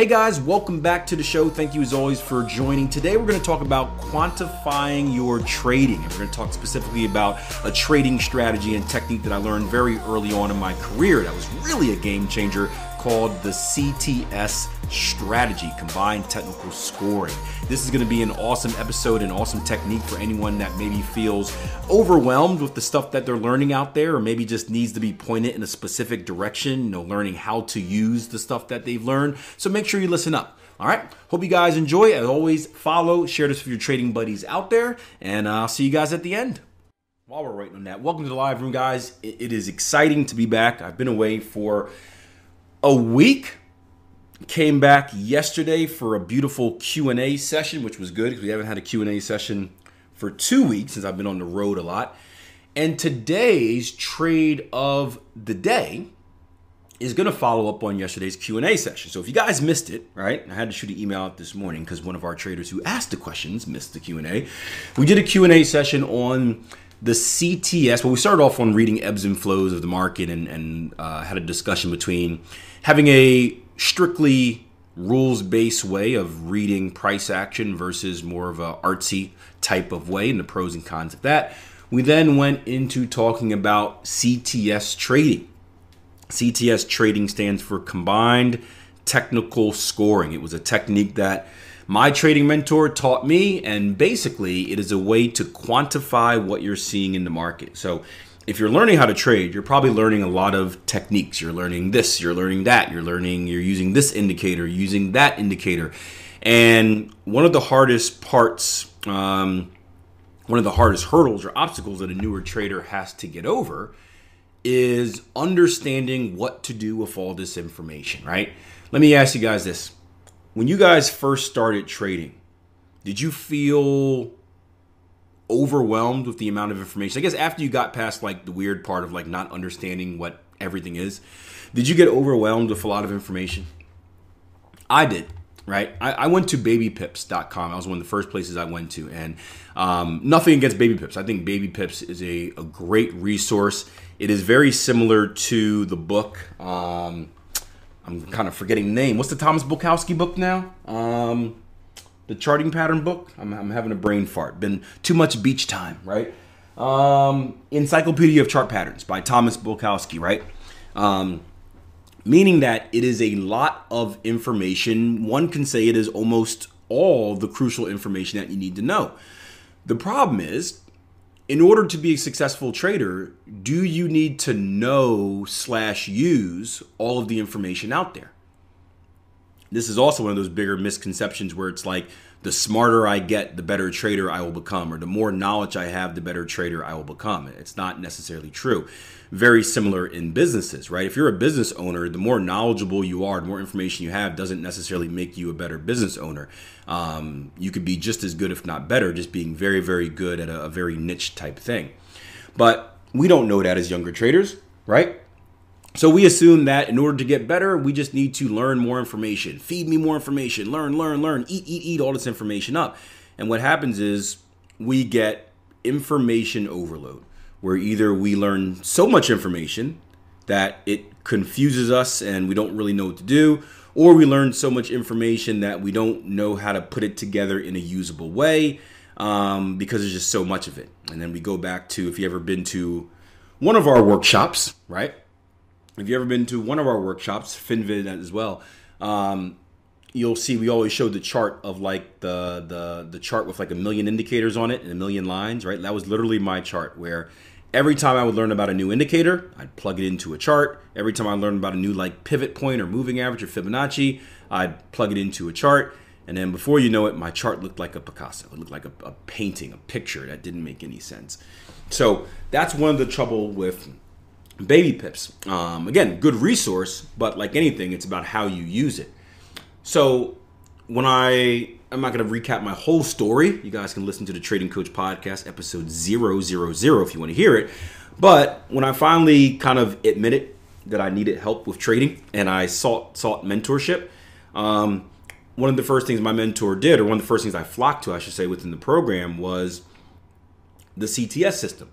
Hey guys, welcome back to the show. Thank you as always for joining. Today we're going to talk about quantifying your trading. And we're going to talk specifically about a trading strategy and technique that I learned very early on in my career that was really a game changer called the CTS strategy, combined technical scoring. This is going to be an awesome episode, an awesome technique for anyone that maybe feels overwhelmed with the stuff that they're learning out there, or maybe just needs to be pointed in a specific direction, you know, learning how to use the stuff that they've learned. So make sure you listen up. All right. Hope you guys enjoy. As always, follow, share this with your trading buddies out there, and I'll see you guys at the end. While we're waiting on that, welcome to the live room, guys. It is exciting to be back. I've been away for a week. Came back yesterday for a beautiful Q&A session, which was good because we haven't had a Q&A session for 2 weeks since I've been on the road a lot. And today's trade of the day is going to follow up on yesterday's Q&A session. So if you guys missed it, right? I had to shoot an email out this morning because one of our traders who asked the questions missed the Q&A. We did a Q&A session on the CTS. Well, we started off on reading ebbs and flows of the market and, and uh, had a discussion between having a strictly rules based way of reading price action versus more of a artsy type of way and the pros and cons of that. We then went into talking about CTS trading. CTS trading stands for combined technical scoring. It was a technique that my trading mentor taught me, and basically, it is a way to quantify what you're seeing in the market. So, if you're learning how to trade, you're probably learning a lot of techniques. You're learning this, you're learning that, you're learning, you're using this indicator, using that indicator. And one of the hardest parts, um, one of the hardest hurdles or obstacles that a newer trader has to get over is understanding what to do with all this information, right? Let me ask you guys this. When you guys first started trading, did you feel overwhelmed with the amount of information. I guess after you got past like the weird part of like not understanding what everything is, did you get overwhelmed with a lot of information? I did, right? I, I went to babypips.com. That was one of the first places I went to. And um, nothing against Baby Pips. I think Baby Pips is a, a great resource. It is very similar to the book. Um, I'm kind of forgetting the name. What's the Thomas Bulkowski book now? Um, the charting pattern book. I'm, I'm, having a brain fart. Been too much beach time, right? Um, Encyclopedia of Chart Patterns by Thomas Bulkowski, right? Um, meaning that it is a lot of information. One can say it is almost all the crucial information that you need to know. The problem is, in order to be a successful trader, do you need to know slash use all of the information out there? this is also one of those bigger misconceptions where it's like the smarter I get, the better trader I will become, or the more knowledge I have, the better trader I will become. It's not necessarily true. Very similar in businesses, right? If you're a business owner, the more knowledgeable you are, the more information you have, doesn't necessarily make you a better business owner. Um, you could be just as good, if not better, just being very, very good at a, a very niche type thing. But we don't know that as younger traders, right? So we assume that in order to get better, we just need to learn more information. Feed me more information. Learn, learn, learn. Eat, eat, eat all this information up. And what happens is we get information overload, where either we learn so much information that it confuses us and we don't really know what to do, or we learn so much information that we don't know how to put it together in a usable way um, because there's just so much of it. And then we go back to if you ever been to one of our workshops, right? If you ever been to one of our workshops, FinVid as well, um, you'll see we always show the chart of like the the the chart with like a million indicators on it and a million lines, right? That was literally my chart where every time I would learn about a new indicator, I'd plug it into a chart. Every time I learned about a new like pivot point or moving average or Fibonacci, I'd plug it into a chart. And then before you know it, my chart looked like a Picasso. It looked like a, a painting, a picture that didn't make any sense. So that's one of the trouble with Baby Pips. Um, again, good resource, but like anything, it's about how you use it. So when I I'm not going to recap my whole story. You guys can listen to the Trading Coach podcast episode 000 if you want to hear it. But when I finally kind of admitted that I needed help with trading and I sought sought mentorship, um, one of the first things my mentor did, or one of the first things I flocked to, I should say, within the program was the CTS system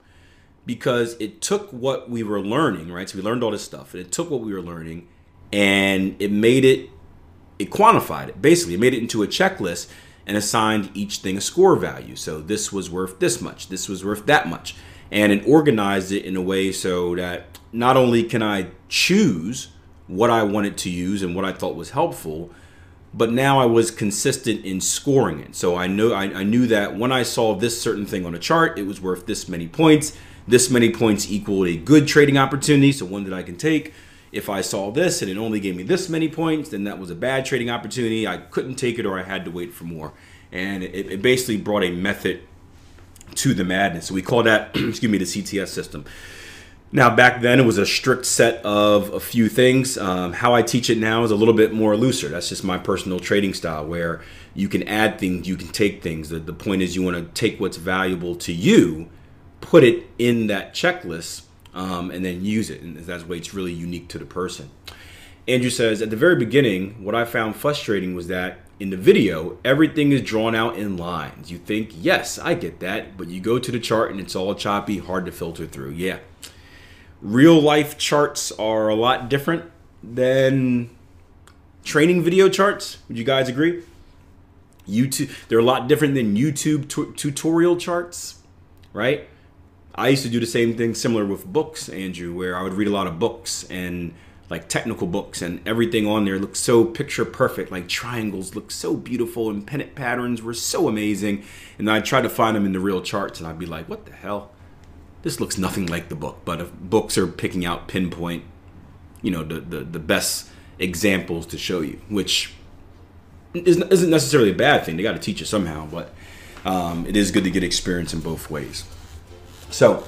because it took what we were learning, right? So we learned all this stuff, and it took what we were learning and it made it it quantified it. Basically, it made it into a checklist and assigned each thing a score value. So this was worth this much, this was worth that much. And it organized it in a way so that not only can I choose what I wanted to use and what I thought was helpful, but now I was consistent in scoring it. So I know I, I, knew that when I saw this certain thing on a chart, it was worth this many points. This many points equaled a good trading opportunity, so one that I can take. If I saw this and it only gave me this many points, then that was a bad trading opportunity. I couldn't take it or I had to wait for more. And it, it basically brought a method to the madness. So we call that, excuse me, the CTS system. Now, back then, it was a strict set of a few things. Um, how I teach it now is a little bit more looser. That's just my personal trading style, where you can add things, you can take things. The, the point is, you want to take what's valuable to you, put it in that checklist, um, and then use it. And that's way it's really unique to the person. Andrew says, at the very beginning, what I found frustrating was that in the video, everything is drawn out in lines. You think, yes, I get that, but you go to the chart and it's all choppy, hard to filter through. Yeah real life charts are a lot different than training video charts. Would you guys agree? YouTube, they're a lot different than YouTube tutorial charts, right? I used to do the same thing similar with books, Andrew, where I would read a lot of books and like technical books and everything on there looked so picture perfect. Like triangles looked so beautiful and pennant patterns were so amazing. And I'd try to find them in the real charts and I'd be like, what the hell? this looks nothing like the book. But if books are picking out pinpoint, you know, the the, the best examples to show you, which isn't necessarily a bad thing. They got to teach you somehow, but um, it is good to get experience in both ways. So,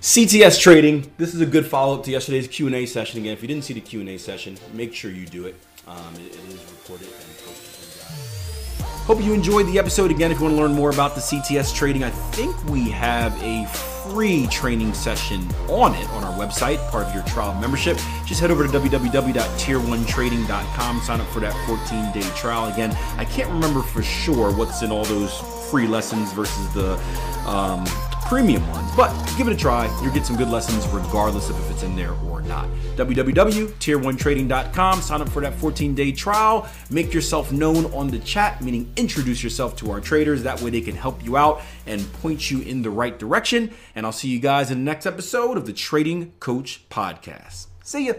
CTS trading. This is a good follow up to yesterday's Q and A session. Again, if you didn't see the Q and A session, make sure you do it. Um, it, it is recorded and posted. Hope you enjoyed the episode. Again, if you want to learn more about the CTS trading, I think we have a free training session on it on our website, part of your trial membership. Just head over to www.tier1trading.com, sign up for that 14 day trial. Again, I can't remember for sure what's in all those free lessons versus the um, premium ones, but give it a try. You'll get some good lessons regardless of if it's in there or not. www.tier1trading.com. Sign up for that 14 day trial. Make yourself known on the chat, meaning introduce yourself to our traders. That way they can help you out and point you in the right direction. And I'll see you guys in the next episode of the Trading Coach Podcast. See ya.